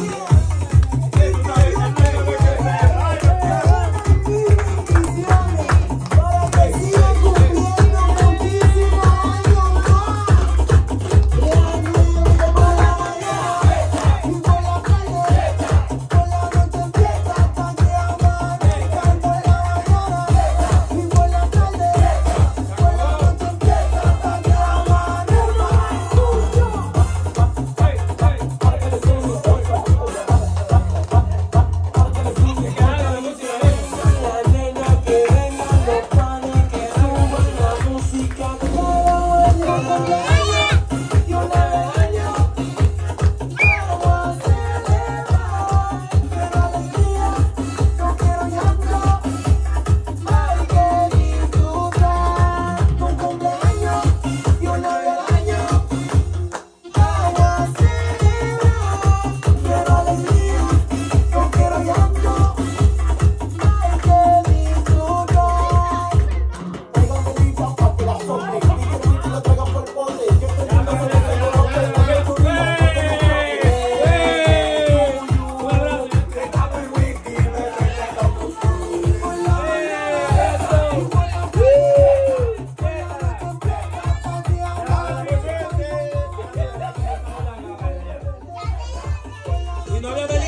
Yeah. No, no, no.